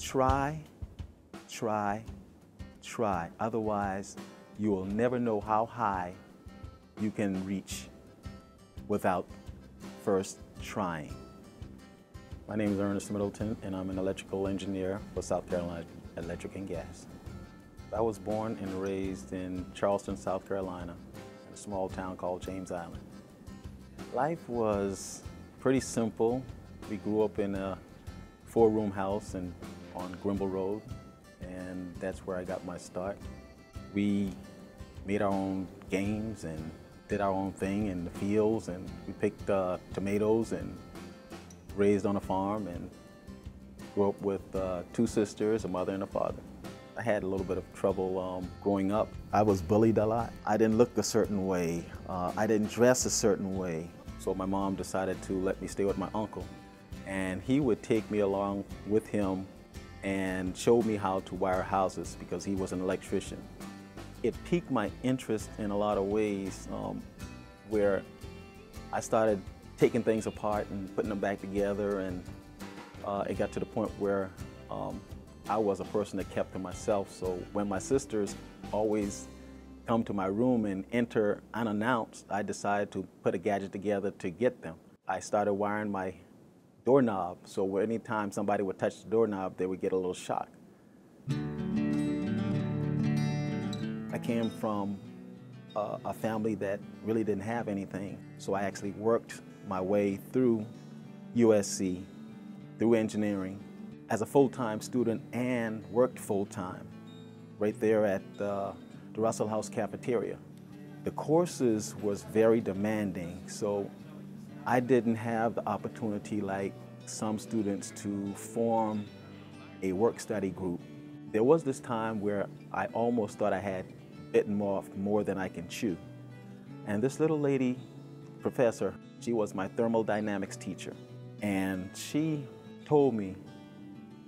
Try, try, try. Otherwise, you will never know how high you can reach without first trying. My name is Ernest Middleton, and I'm an electrical engineer for South Carolina Electric and Gas. I was born and raised in Charleston, South Carolina, in a small town called James Island. Life was pretty simple. We grew up in a four-room house and on Grimble Road, and that's where I got my start. We made our own games and did our own thing in the fields, and we picked uh, tomatoes and raised on a farm and grew up with uh, two sisters, a mother and a father. I had a little bit of trouble um, growing up. I was bullied a lot. I didn't look a certain way. Uh, I didn't dress a certain way. So my mom decided to let me stay with my uncle. And he would take me along with him and showed me how to wire houses because he was an electrician. It piqued my interest in a lot of ways um, where I started taking things apart and putting them back together and uh, it got to the point where um, I was a person that kept to myself. So when my sisters always come to my room and enter unannounced, I decided to put a gadget together to get them. I started wiring my doorknob, so anytime somebody would touch the doorknob, they would get a little shock. I came from a, a family that really didn't have anything, so I actually worked my way through USC, through engineering, as a full-time student and worked full-time right there at uh, the Russell House cafeteria. The courses was very demanding, so I didn't have the opportunity like some students to form a work-study group. There was this time where I almost thought I had bitten off more than I can chew. And this little lady, professor, she was my thermodynamics teacher. And she told me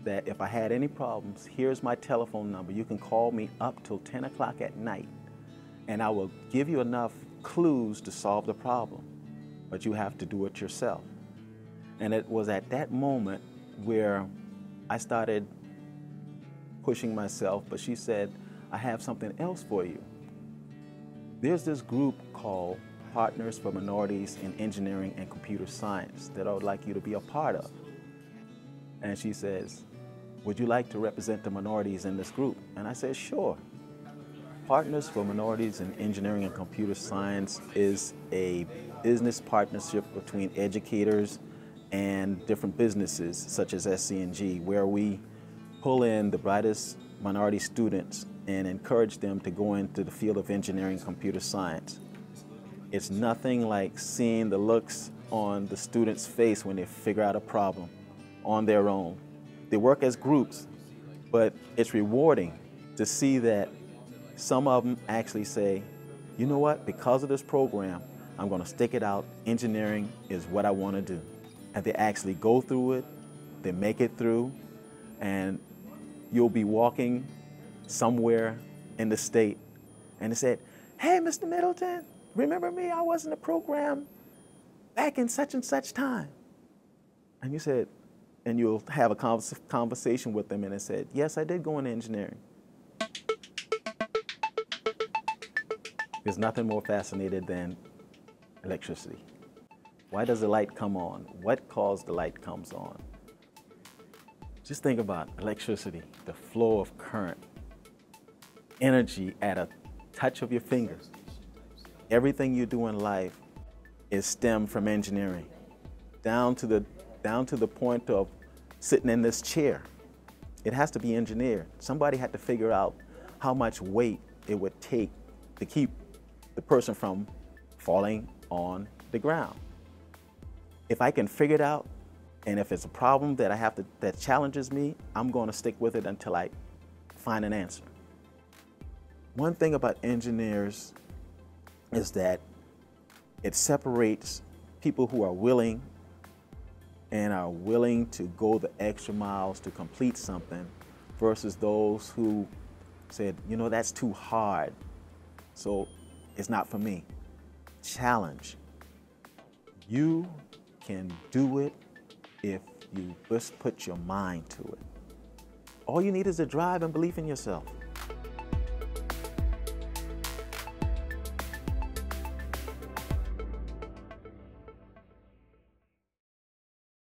that if I had any problems, here's my telephone number. You can call me up till 10 o'clock at night, and I will give you enough clues to solve the problem, but you have to do it yourself. And it was at that moment where I started pushing myself, but she said, I have something else for you. There's this group called Partners for Minorities in Engineering and Computer Science that I would like you to be a part of. And she says, would you like to represent the minorities in this group? And I said, sure. Partners for Minorities in Engineering and Computer Science is a business partnership between educators and different businesses such as SCE&G where we pull in the brightest minority students and encourage them to go into the field of engineering computer science. It's nothing like seeing the looks on the student's face when they figure out a problem on their own. They work as groups, but it's rewarding to see that some of them actually say, you know what, because of this program, I'm going to stick it out. Engineering is what I want to do. And they actually go through it, they make it through, and you'll be walking somewhere in the state, and they said, hey, Mr. Middleton, remember me? I was in the program back in such and such time. And you said, and you'll have a conversation with them and they said, yes, I did go into engineering. There's nothing more fascinated than electricity. Why does the light come on? What caused the light comes on? Just think about electricity, the flow of current, energy at a touch of your fingers. Everything you do in life is stemmed from engineering, down to the down to the point of sitting in this chair. It has to be engineered. Somebody had to figure out how much weight it would take to keep the person from falling on the ground. If I can figure it out, and if it's a problem that I have to, that challenges me, I'm going to stick with it until I find an answer. One thing about engineers is that it separates people who are willing and are willing to go the extra miles to complete something versus those who said, you know, that's too hard, so it's not for me. Challenge. You can do it if you just put your mind to it. All you need is a drive and belief in yourself.